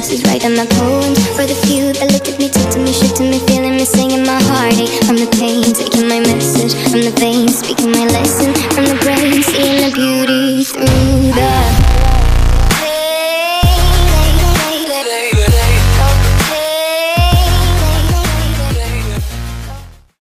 Masses writing my poems For the few that looked at me, took to me, shook to me Feeling me, singing my heartache. From the pain, taking my message. From the veins, speaking my lesson